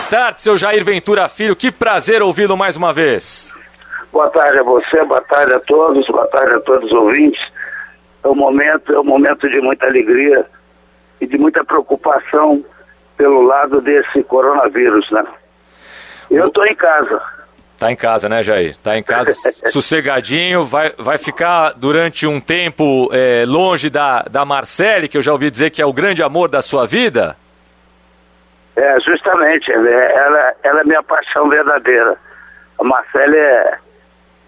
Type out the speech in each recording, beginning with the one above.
Boa tarde, seu Jair Ventura Filho. Que prazer ouvi-lo mais uma vez. Boa tarde a você, boa tarde a todos, boa tarde a todos os ouvintes. É um momento, é um momento de muita alegria e de muita preocupação pelo lado desse coronavírus, né? Eu estou em casa. Tá em casa, né, Jair? Tá em casa, sossegadinho, vai, vai ficar durante um tempo é, longe da, da Marcele, que eu já ouvi dizer que é o grande amor da sua vida? É, justamente, ela, é, ela, ela é minha paixão verdadeira. A Marcele é,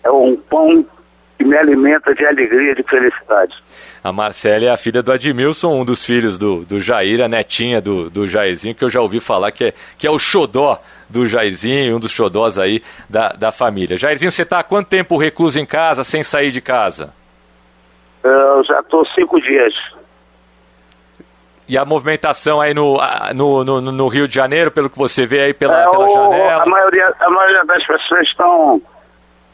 é um pão que me alimenta de alegria, de felicidade. A Marcela é a filha do Admilson, um dos filhos do, do Jair, a netinha do, do Jairzinho, que eu já ouvi falar que é, que é o xodó do Jairzinho, um dos xodós aí da, da família. Jairzinho, você está há quanto tempo recluso em casa, sem sair de casa? Eu já estou cinco dias. E a movimentação aí no, no, no, no, Rio de Janeiro, pelo que você vê aí pela, é, pela janela? A maioria, a maioria das pessoas estão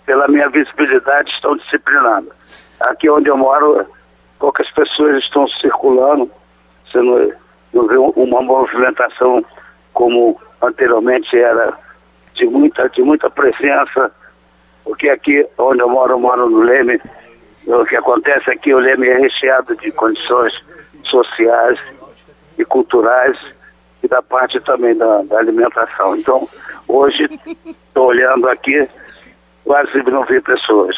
pela minha visibilidade, estão disciplinando. Aqui onde eu moro, poucas pessoas estão circulando, você não, não vê uma movimentação como anteriormente era de muita, de muita presença, porque aqui onde eu moro, eu moro no Leme, o que acontece aqui, o Leme é recheado de condições sociais e culturais e da parte também da, da alimentação. Então, hoje, estou olhando aqui, quase não vi pessoas.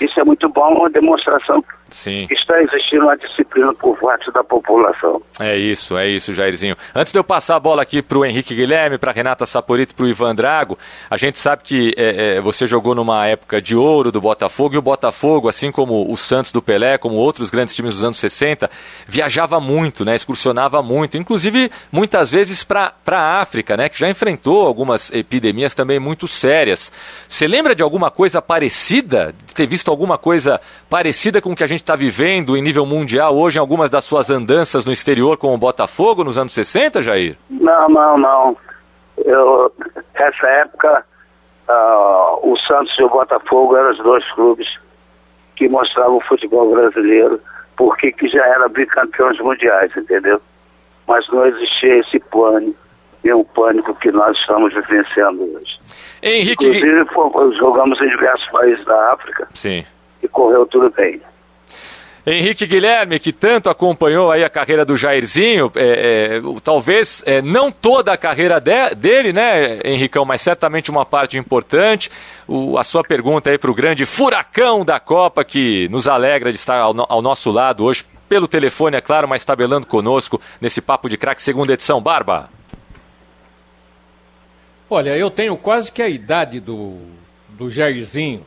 Isso é muito bom, uma demonstração Sim. que está existindo uma disciplina por parte da população. É isso, é isso, Jairzinho. Antes de eu passar a bola aqui para o Henrique Guilherme, para Renata Saporito e para o Ivan Drago, a gente sabe que é, é, você jogou numa época de ouro do Botafogo, e o Botafogo, assim como o Santos do Pelé, como outros grandes times dos anos 60, viajava muito, né, excursionava muito, inclusive muitas vezes para a África, né, que já enfrentou algumas epidemias também muito sérias. Você lembra de alguma coisa parecida, de ter visto alguma coisa parecida com o que a gente está vivendo em nível mundial hoje em algumas das suas andanças no exterior com o Botafogo nos anos 60, Jair? Não, não, não. Eu, essa época, uh, o Santos e o Botafogo eram os dois clubes que mostravam o futebol brasileiro, porque que já eram bicampeões mundiais, entendeu? Mas não existia esse pânico, e o pânico que nós estamos vivenciando hoje. Henrique... Inclusive, jogamos em diversos países da África. Sim. E correu tudo bem. Henrique Guilherme, que tanto acompanhou aí a carreira do Jairzinho, é, é, talvez é, não toda a carreira de, dele, né, Henricão, mas certamente uma parte importante. O, a sua pergunta aí para o grande furacão da Copa, que nos alegra de estar ao, ao nosso lado hoje, pelo telefone, é claro, mas tabelando conosco nesse Papo de Craque, segunda edição. Barba. Olha, eu tenho quase que a idade do, do Jairzinho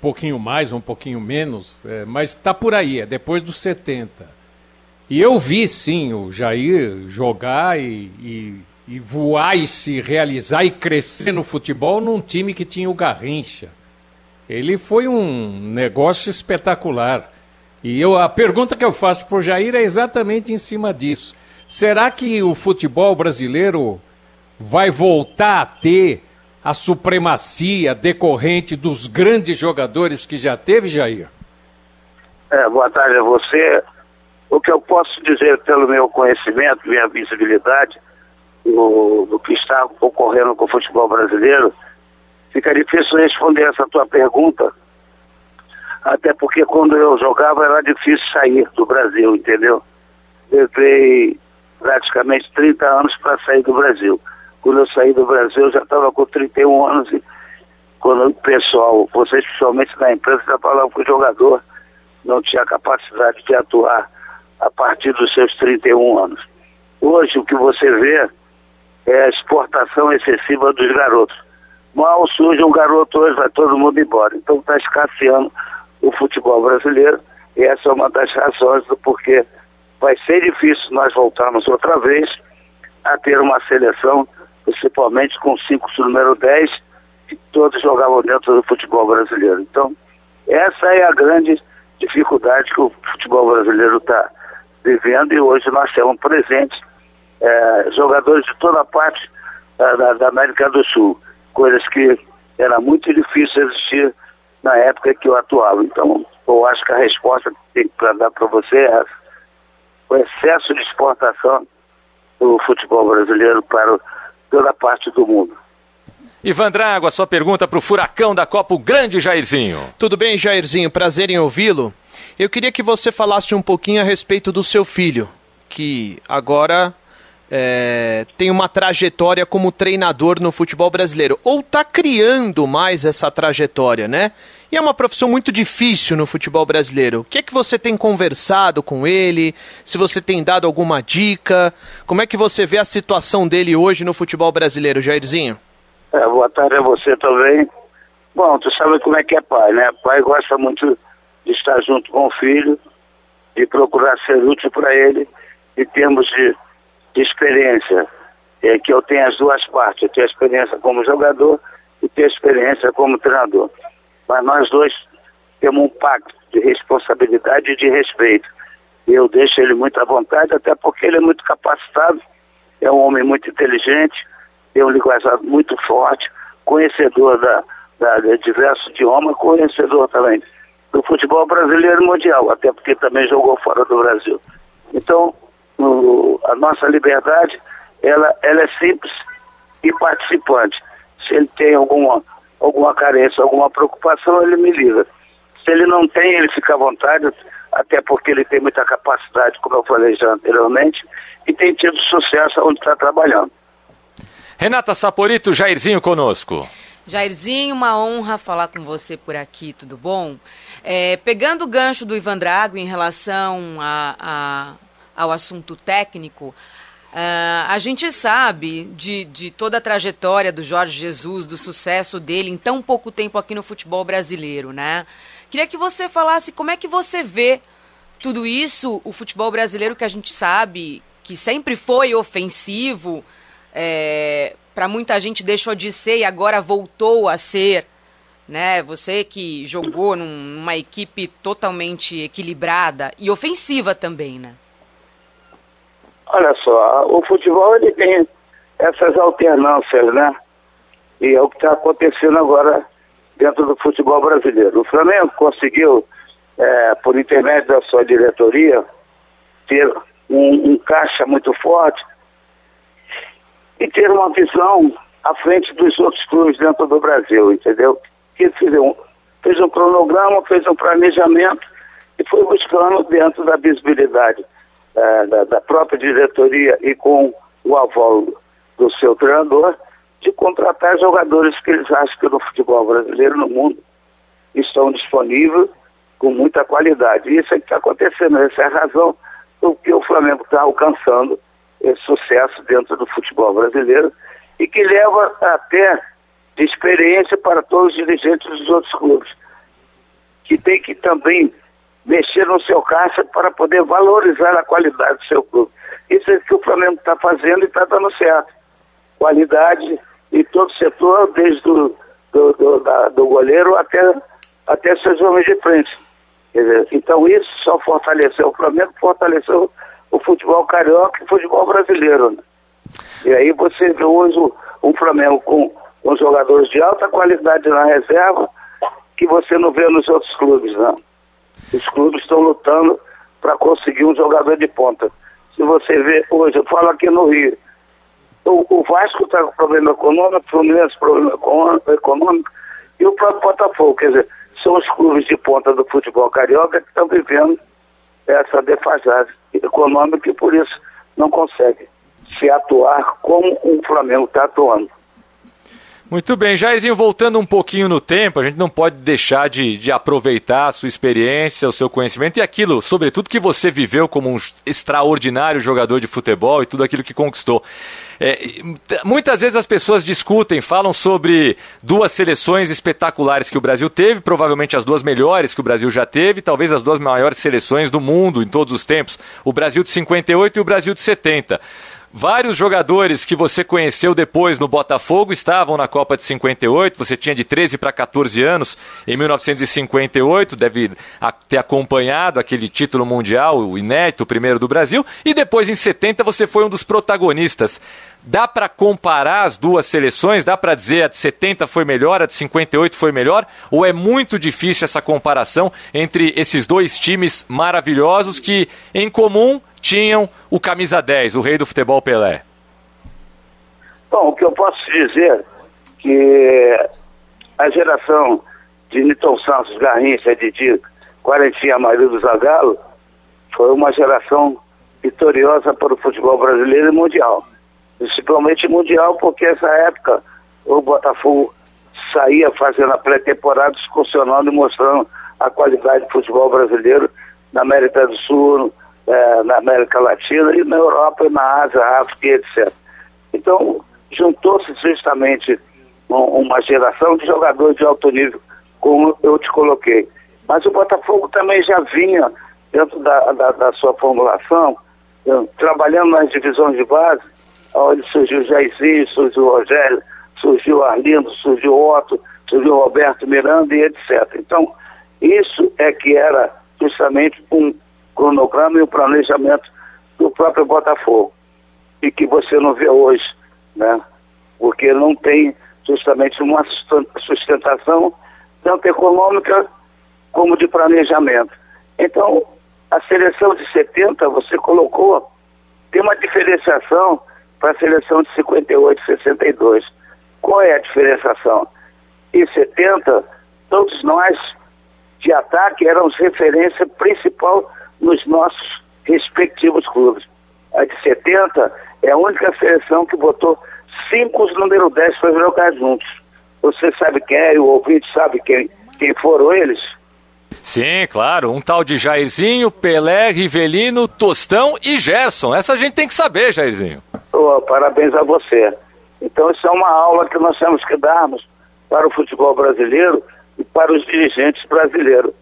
pouquinho mais, um pouquinho menos, é, mas está por aí, é depois dos 70. E eu vi sim o Jair jogar e, e, e, voar e se realizar e crescer no futebol num time que tinha o Garrincha. Ele foi um negócio espetacular. E eu, a pergunta que eu faço para o Jair é exatamente em cima disso. Será que o futebol brasileiro vai voltar a ter a supremacia decorrente dos grandes jogadores que já teve, Jair? É, boa tarde a você. O que eu posso dizer pelo meu conhecimento, minha visibilidade, do, que está ocorrendo com o futebol brasileiro, fica difícil responder essa tua pergunta, até porque quando eu jogava era difícil sair do Brasil, entendeu? Levei praticamente 30 anos para sair do Brasil. Quando eu saí do Brasil, eu já estava com 31 anos e quando o pessoal, vocês principalmente na empresa, trabalhavam com o jogador, não tinha capacidade de atuar a partir dos seus 31 anos. Hoje o que você vê é a exportação excessiva dos garotos. Mal surge um garoto hoje, vai todo mundo embora. Então está escasseando o futebol brasileiro e essa é uma das razões do porquê vai ser difícil nós voltarmos outra vez a ter uma seleção principalmente com cinco número 10, que todos jogavam dentro do futebol brasileiro. Então, essa é a grande dificuldade que o futebol brasileiro está vivendo e hoje nós temos presentes é, jogadores de toda parte é, da, da, América do Sul, coisas que era muito difícil existir na época que eu atuava. Então, eu acho que a resposta que tem para dar para você é. O excesso de exportação do futebol brasileiro para o toda parte do mundo. Ivan Drago, a sua pergunta para o furacão da Copa, o grande Jairzinho. Tudo bem, Jairzinho? Prazer em ouvi-lo. Eu queria que você falasse um pouquinho a respeito do seu filho, que agora é, tem uma trajetória como treinador no futebol brasileiro, ou está criando mais essa trajetória, né? E é uma profissão muito difícil no futebol brasileiro. O que é que você tem conversado com ele? Se você tem dado alguma dica? Como é que você vê a situação dele hoje no futebol brasileiro, Jairzinho? É, boa tarde a você também. Bom, tu sabe como é que é pai, né? Pai gosta muito de estar junto com o filho, de procurar ser útil para ele, em termos de de experiência, é, que eu tenho as duas partes, eu tenho a experiência como jogador e tenho a experiência como treinador. Mas nós dois temos um pacto de responsabilidade e de respeito. Eu deixo ele muito à vontade, até porque ele é muito capacitado, é um homem muito inteligente, tem um linguajar muito forte, conhecedor da, da, de diversos idiomas, conhecedor também do futebol brasileiro mundial, até porque também jogou fora do Brasil. Então, no, a nossa liberdade, ela, ela é simples e participante. Se ele tem alguma, alguma carência, alguma preocupação, ele me liga. Se ele não tem, ele fica à vontade, até porque ele tem muita capacidade, como eu falei já anteriormente, e tem tido sucesso onde está trabalhando. Renata Saporito, Jairzinho conosco. Jairzinho, uma honra falar com você por aqui, tudo bom? É, pegando o gancho do Ivan Drago em relação a, a ao assunto técnico, Uh, a gente sabe de, de toda a trajetória do Jorge Jesus, do sucesso dele em tão pouco tempo aqui no futebol brasileiro, né? Queria que você falasse como é que você vê tudo isso, o futebol brasileiro que a gente sabe que sempre foi ofensivo, é, para muita gente deixou de ser e agora voltou a ser, né? Você que jogou num, numa equipe totalmente equilibrada e ofensiva também, né? Olha só, o futebol ele tem essas alternâncias, né? E é o que está acontecendo agora dentro do futebol brasileiro. O Flamengo conseguiu, é, por intermédio da sua diretoria, ter um, um, caixa muito forte e ter uma visão à frente dos outros clubes dentro do Brasil, entendeu? Que fez um, fez um cronograma, fez um planejamento e foi buscando dentro da visibilidade é, da, da, própria diretoria e com o aval do seu treinador, de contratar jogadores que eles acham que no futebol brasileiro, no mundo, estão disponíveis com muita qualidade. Isso é que está acontecendo, essa é a razão do que o Flamengo está alcançando esse sucesso dentro do futebol brasileiro e que leva até de experiência para todos os dirigentes dos outros clubes, que tem que também mexer no seu caixa para poder valorizar a qualidade do seu clube. Isso é o que o Flamengo está fazendo e está dando certo. Qualidade em todo o setor, desde o do, do, da, do goleiro até, até seus homens de frente. Então isso só fortaleceu o Flamengo, fortaleceu o futebol carioca e o futebol brasileiro. Né? E aí você vê hoje o Flamengo com, com jogadores de alta qualidade na reserva que você não vê nos outros clubes, não. Os clubes estão lutando para conseguir um jogador de ponta. Se você vê hoje, eu falo aqui no Rio, o, o Vasco está com problema econômico, o Fluminense problema econômico e o próprio Botafogo. Quer dizer, são os clubes de ponta do futebol carioca que estão vivendo essa defasagem econômica e por isso não conseguem se atuar como o Flamengo está atuando. Muito bem, Jairzinho, voltando um pouquinho no tempo, a gente não pode deixar de, de aproveitar a sua experiência, o seu conhecimento e aquilo, sobretudo, que você viveu como um extraordinário jogador de futebol e tudo aquilo que conquistou. É, muitas vezes as pessoas discutem, falam sobre duas seleções espetaculares que o Brasil teve, provavelmente as duas melhores que o Brasil já teve, talvez as duas maiores seleções do mundo em todos os tempos, o Brasil de 58 e o Brasil de 70. Vários jogadores que você conheceu depois no Botafogo estavam na Copa de 58. Você tinha de 13 para 14 anos em 1958, deve ter acompanhado aquele título mundial, o inédito, o primeiro do Brasil. E depois, em 70, você foi um dos protagonistas. Dá para comparar as duas seleções? Dá para dizer a de 70 foi melhor, a de 58 foi melhor? Ou é muito difícil essa comparação entre esses dois times maravilhosos que, em comum, tinham o camisa 10, o rei do futebol Pelé? Bom, o que eu posso dizer que a geração de Newton Santos, Garrincha, Didi, Quarentinha, Marido Zagallo, foi uma geração vitoriosa para o futebol brasileiro e mundial. Principalmente mundial, porque essa época o Botafogo saía fazendo a pré-temporada, excursionando e mostrando a qualidade do futebol brasileiro na América do Sul, é, na América Latina e na Europa e na Ásia, África etc. Então, juntou-se justamente uma geração de jogadores de alto nível, como eu te coloquei. Mas o Botafogo também já vinha, dentro da, da, da sua formulação, eh, trabalhando nas divisões de base, onde surgiu Jairzinho, surgiu Rogério, surgiu Arlindo, surgiu Otto, surgiu Roberto Miranda e etc. Então, isso é que era justamente um cronograma e um planejamento do próprio Botafogo. E que você não vê hoje, né? Porque não tem justamente uma sustentação tanto econômica como de planejamento. Então, a seleção de 70, você colocou, tem uma diferenciação para a seleção de 58 e 62. Qual é a diferenciação? Em 70, todos nós de ataque éramos referência principal nos nossos respectivos clubes. A de 70 é a única seleção que botou cinco número 10 para jogar juntos. Você sabe quem é, o ouvinte sabe quem, quem foram eles? Sim, claro. Um tal de Jairzinho, Pelé, Rivelino, Tostão e Gerson. Essa a gente tem que saber, Jairzinho. Oh, parabéns a você. Então, isso é uma aula que nós temos que darmos para o futebol brasileiro e para os dirigentes brasileiros.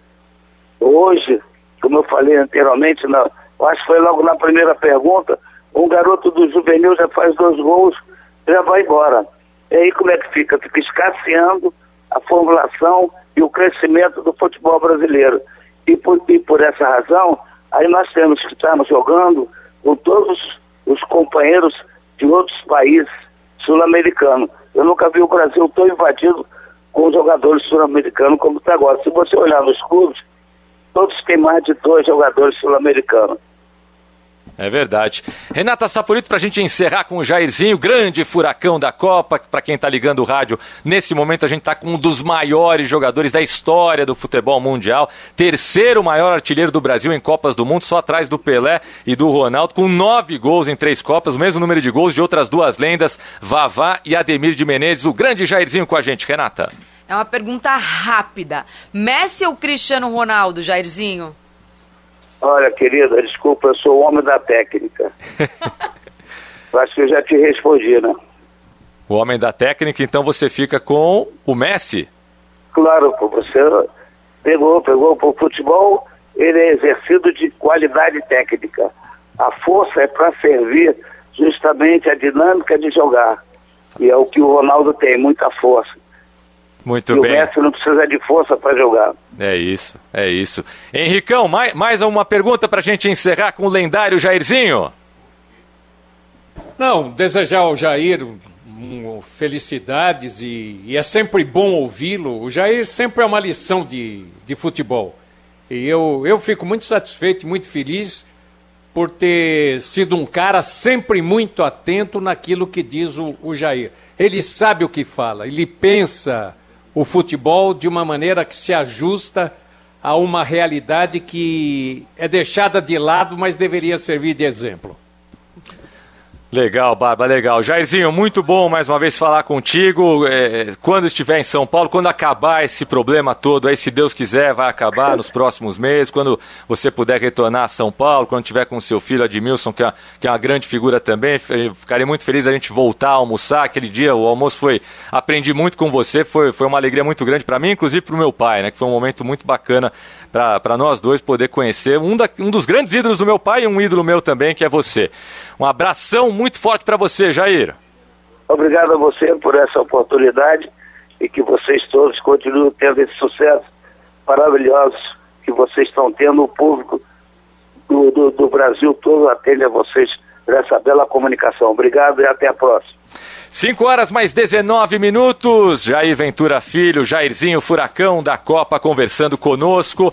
Hoje, como eu falei anteriormente, na, acho que foi logo na primeira pergunta, um garoto do juvenil já faz dois gols, já vai embora. E aí como é que fica? Fica escasseando a formulação e o crescimento do futebol brasileiro. E por, e por essa razão, aí nós temos que estarmos jogando com todos os companheiros de outros países sul-americanos. Eu nunca vi o Brasil tão invadido com jogadores sul-americanos como está agora. Se você olhar nos clubes, todos têm mais de dois jogadores sul-americanos. É verdade. Renata Saporito, para a gente encerrar com o Jairzinho, grande furacão da Copa. Para quem está ligando o rádio, nesse momento a gente está com um dos maiores jogadores da história do futebol mundial. Terceiro maior artilheiro do Brasil em Copas do Mundo, só atrás do Pelé e do Ronaldo, com nove gols em três Copas, o mesmo número de gols de outras duas lendas, Vavá e Ademir de Menezes. O grande Jairzinho com a gente, Renata. É uma pergunta rápida. Messi ou Cristiano Ronaldo, Jairzinho? Olha, querida, desculpa, eu sou o homem da técnica. Acho que eu já te respondi, né? O homem da técnica, então você fica com o Messi? Claro, você pegou, pegou o futebol, ele é exercido de qualidade técnica. A força é para servir justamente a dinâmica de jogar. E é o que o Ronaldo tem, muita força. Muito e bem. O Messi não precisa de força para jogar. É isso, é isso. Henricão, mais, mais uma pergunta para a gente encerrar com o lendário Jairzinho. Não, desejar ao Jair um, felicidades e, e, é sempre bom ouvi-lo. O Jair sempre é uma lição de, de futebol. E eu, eu fico muito satisfeito e muito feliz por ter sido um cara sempre muito atento naquilo que diz o, o Jair. Ele sabe o que fala, ele pensa o futebol de uma maneira que se ajusta a uma realidade que é deixada de lado, mas deveria servir de exemplo. Legal, Barba, legal. Jairzinho, muito bom mais uma vez falar contigo. É, quando estiver em São Paulo, quando acabar esse problema todo, aí se Deus quiser, vai acabar nos próximos meses, quando você puder retornar a São Paulo, quando tiver com seu filho Admilson, que é, que é uma grande figura também, ficarei muito feliz a gente voltar a almoçar. Aquele dia o almoço foi, aprendi muito com você, foi, foi uma alegria muito grande para mim, inclusive para o meu pai, né, que foi um momento muito bacana para nós dois poder conhecer um, da, um dos grandes ídolos do meu pai e um ídolo meu também, que é você. Um abração muito forte para você, Jair. Obrigado a você por essa oportunidade e que vocês todos continuem tendo esse sucesso maravilhoso que vocês estão tendo. O público do, do, do Brasil todo atende a vocês por essa bela comunicação. Obrigado e até a próxima. 5 horas mais 19 minutos. Jair Ventura Filho, Jairzinho Furacão da Copa conversando conosco.